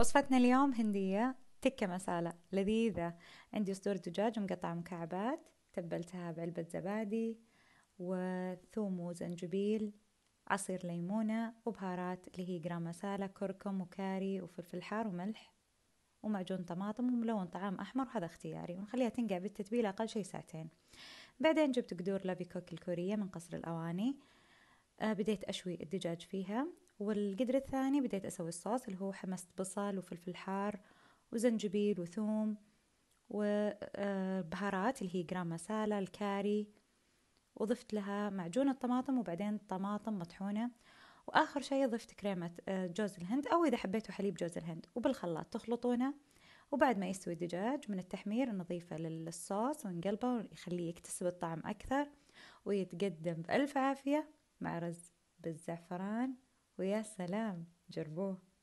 وصفتنا اليوم هندية تكة مسالة لذيذة. عندي صدور دجاج مقطعة مكعبات تبلتها بعلبة زبادي وثوم وزنجبيل عصير ليمونة وبهارات اللي هي جرام مسالة كركم وكاري وفلفل حار وملح ومعجون طماطم وملون طعام أحمر. وهذا اختياري ونخليها تنقع بالتتبيلة أقل شي ساعتين. بعدين جبت قدور لافي كوك الكورية من قصر الأواني. آه بديت أشوي الدجاج فيها. والقدر الثاني بديت أسوي الصوص اللي هو حمست بصل وفلفل حار وزنجبيل وثوم وبهارات اللي هي جرام مسالة الكاري. وضفت لها معجون الطماطم وبعدين طماطم مطحونة. وآخر شيء ضفت كريمة آه، جوز الهند أو إذا حبيتوا حليب جوز الهند وبالخلاط تخلطونه. وبعد ما يستوي الدجاج من التحمير نضيفه للصوص ونقلبه ويخليه يكتسب الطعم أكثر ويتقدم بألف عافية. مع رز بالزعفران. ويا سلام جربوه.